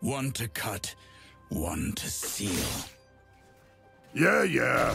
One to cut, one to seal. Yeah, yeah.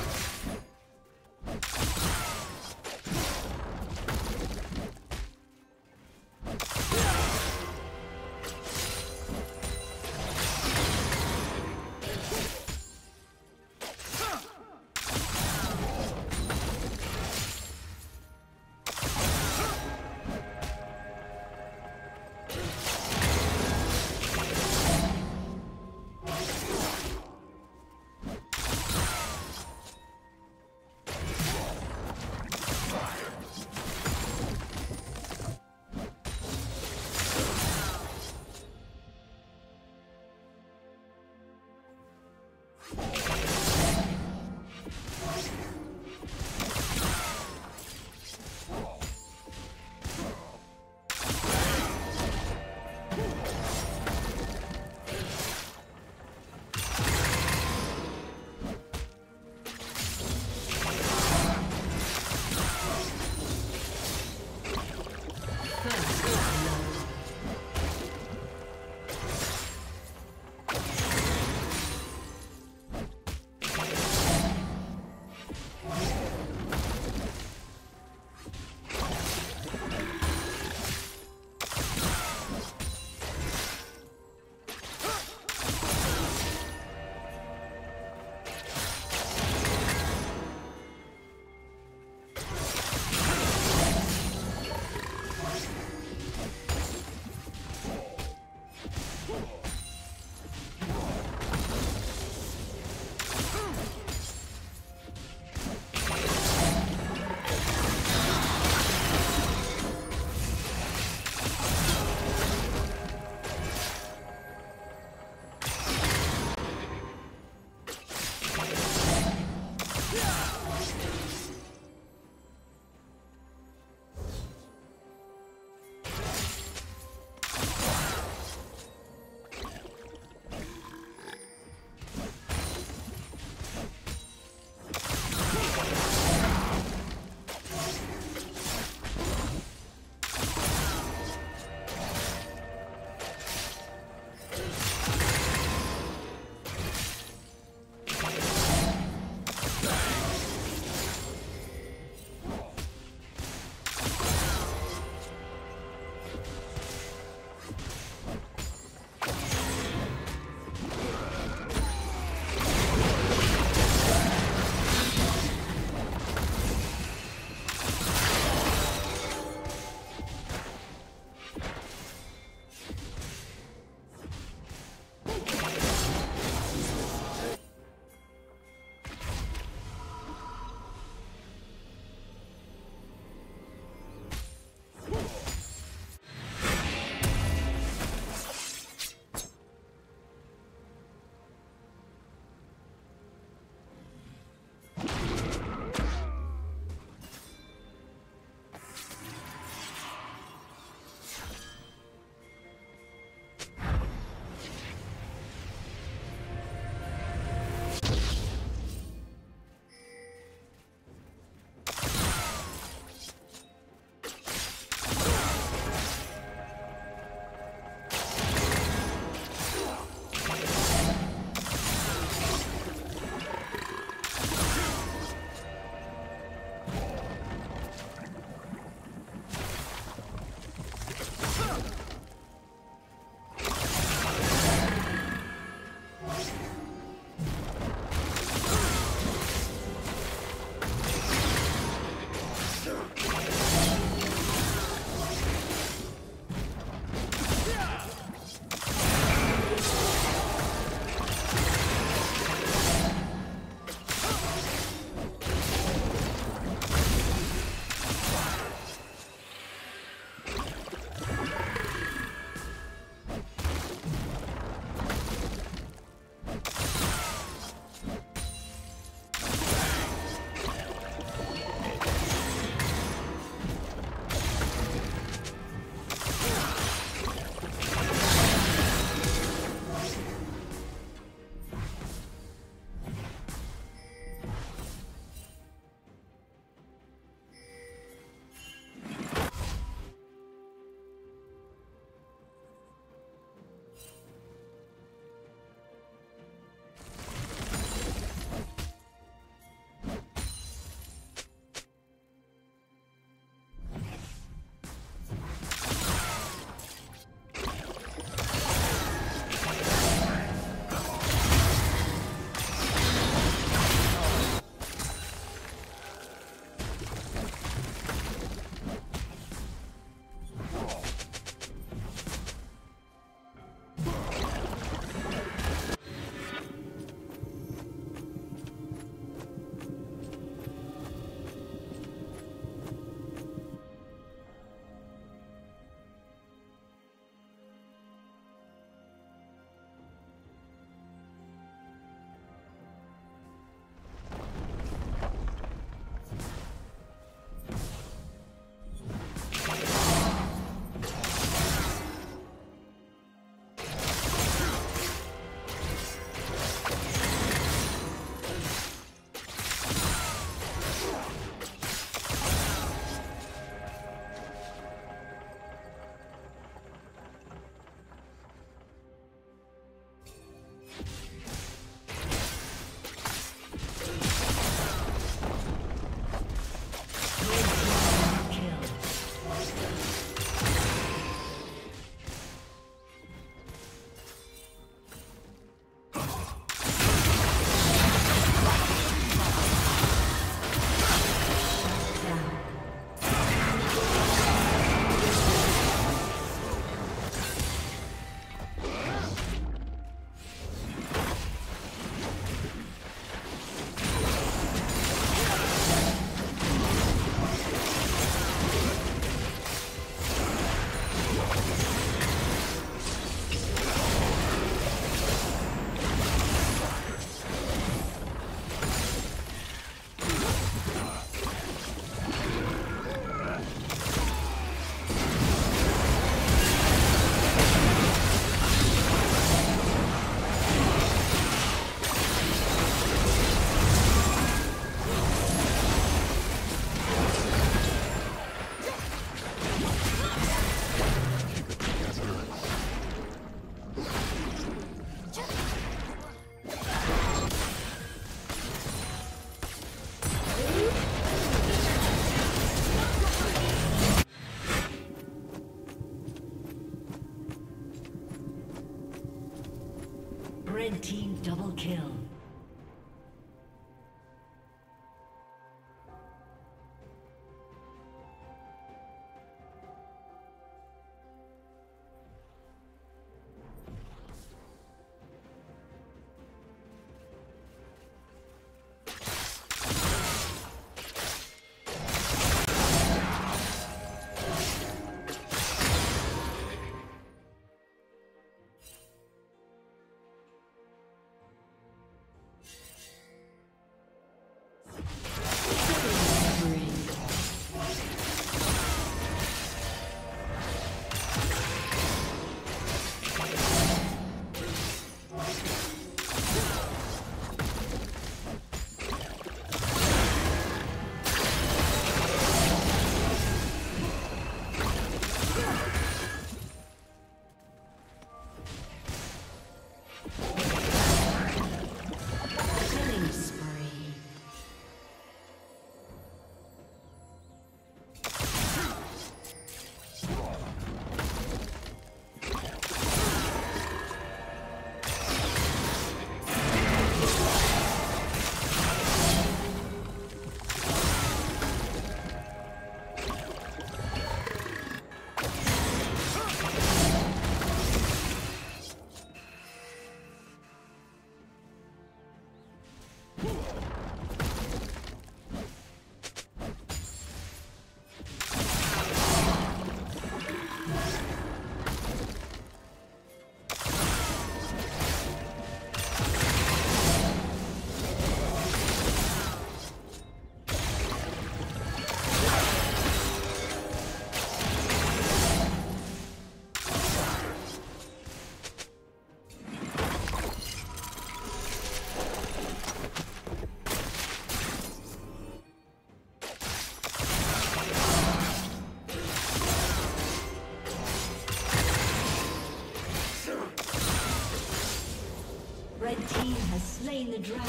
The dragon.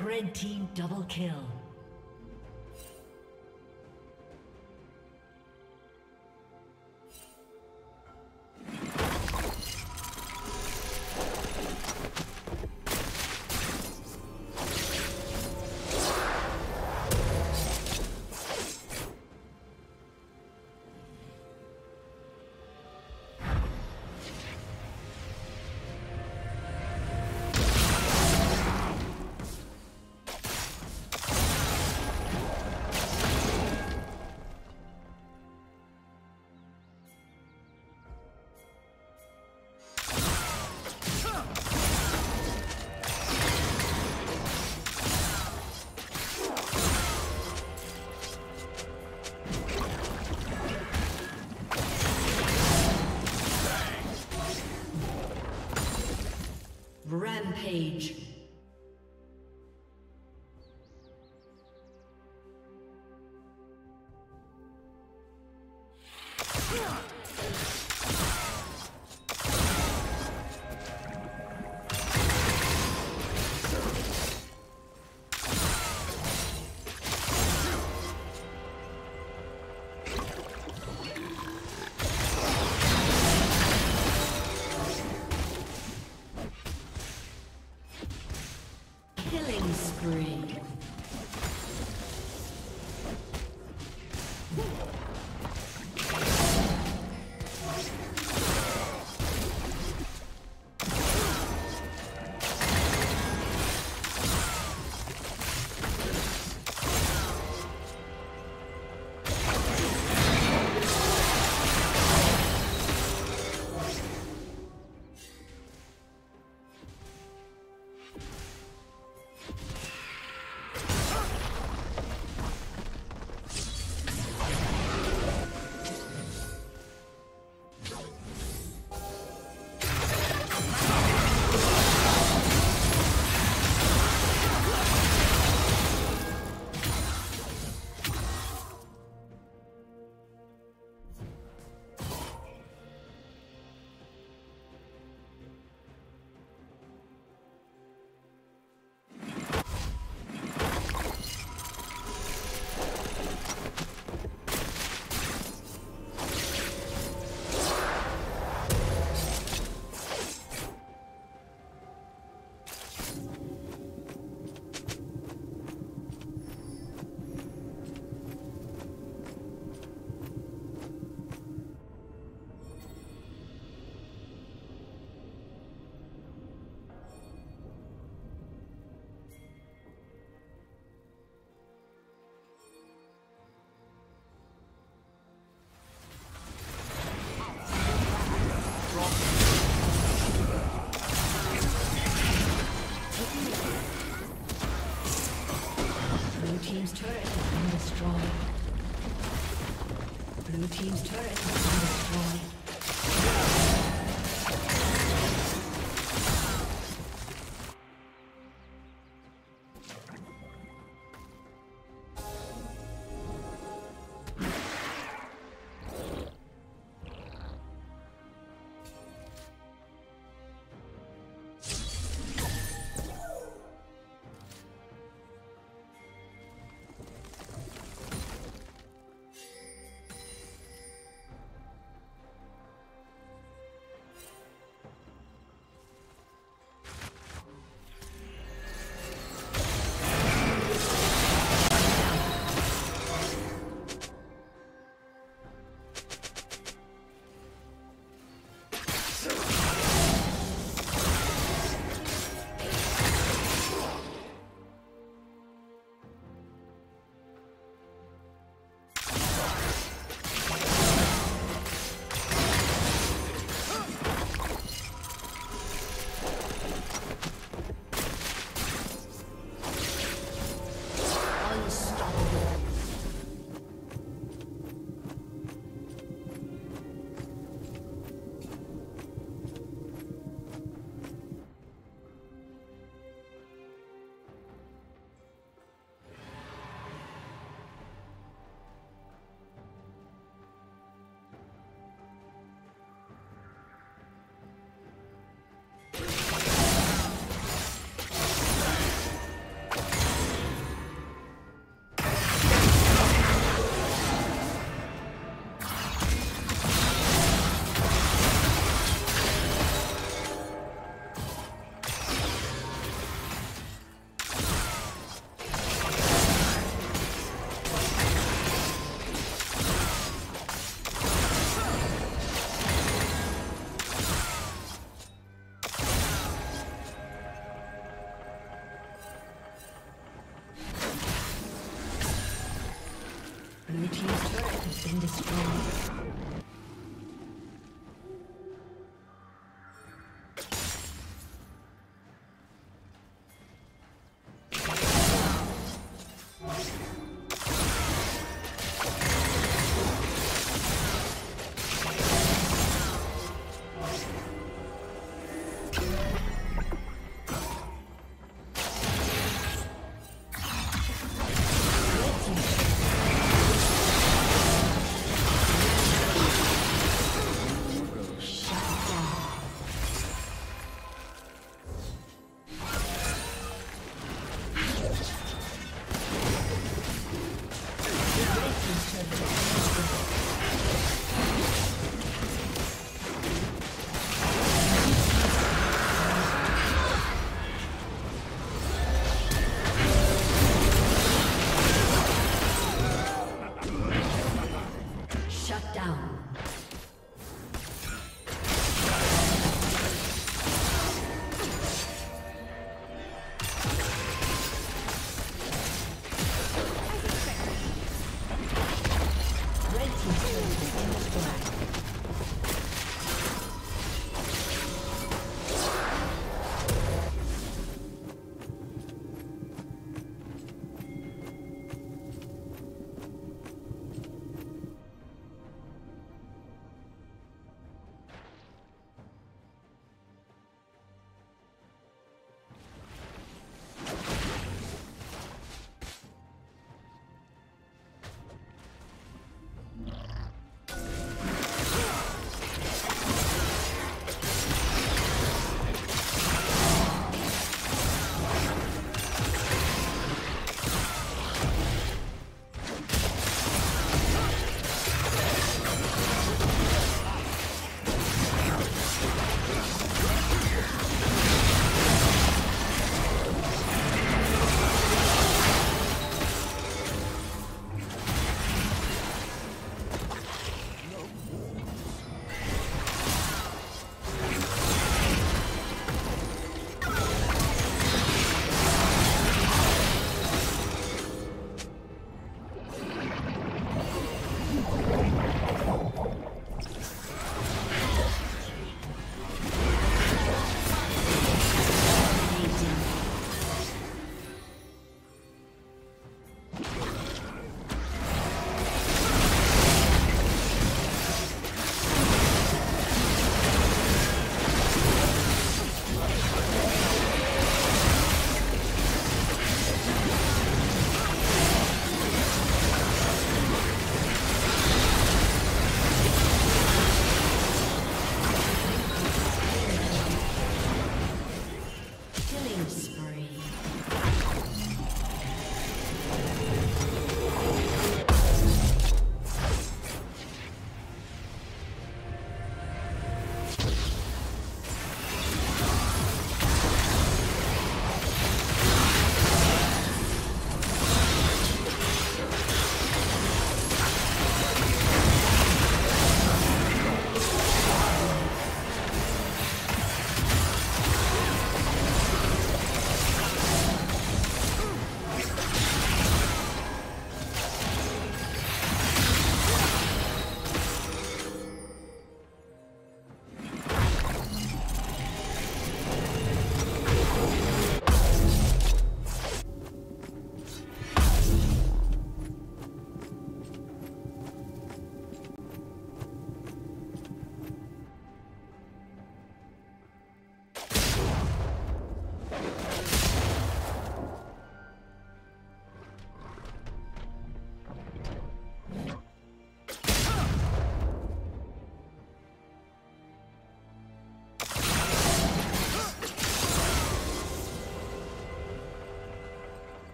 Red team double kill.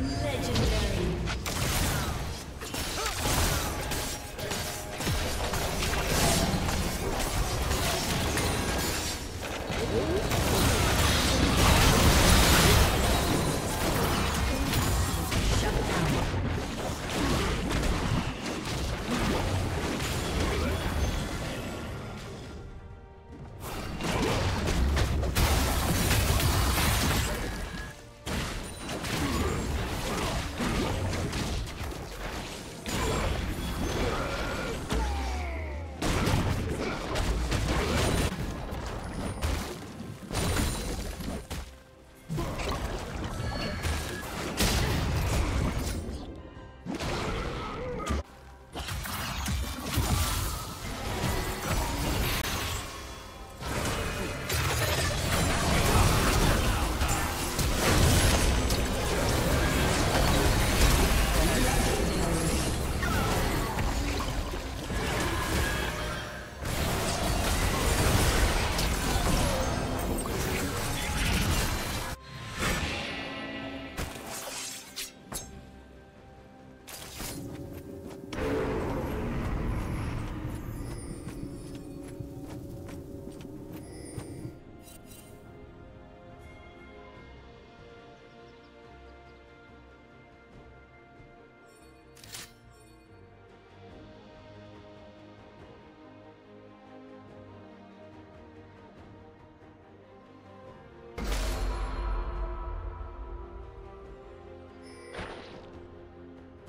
Legendary.